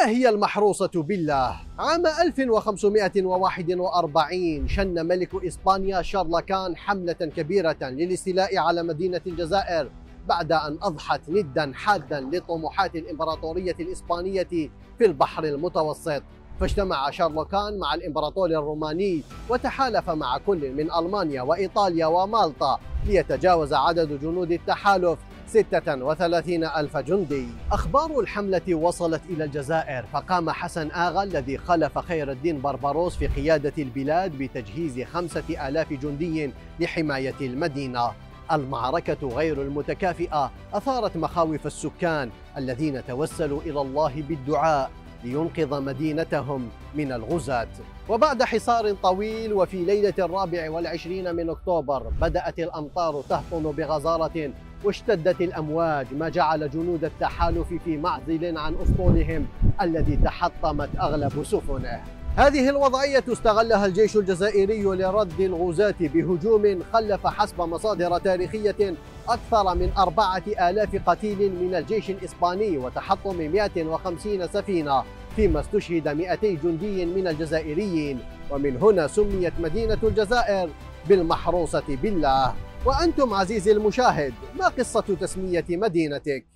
ما هي المحروسة بالله؟ عام 1541 شن ملك إسبانيا شارلكان حملة كبيرة للاستيلاء على مدينة الجزائر بعد أن أضحت ندا حادا لطموحات الإمبراطورية الإسبانية في البحر المتوسط فاجتمع شارلوكان مع الإمبراطور الروماني وتحالف مع كل من ألمانيا وإيطاليا ومالطا ليتجاوز عدد جنود التحالف 36 ألف جندي. أخبار الحملة وصلت إلى الجزائر فقام حسن آغا الذي خلف خير الدين بربروس في قيادة البلاد بتجهيز خمسة آلاف جندي لحماية المدينة. المعركة غير المتكافئة أثارت مخاوف السكان الذين توسلوا إلى الله بالدعاء. لينقذ مدينتهم من الغزاة. وبعد حصار طويل وفي ليلة الرابع والعشرين من أكتوبر بدأت الأمطار تهطن بغزارة واشتدت الأمواج ما جعل جنود التحالف في معزل عن أسطولهم الذي تحطمت أغلب سفنه. هذه الوضعية استغلها الجيش الجزائري لرد الغزاة بهجوم خلف حسب مصادر تاريخية أكثر من أربعة آلاف قتيل من الجيش الإسباني وتحطم 150 سفينة فيما استشهد 200 جندي من الجزائريين ومن هنا سميت مدينة الجزائر بالمحروسة بالله وأنتم عزيزي المشاهد ما قصة تسمية مدينتك؟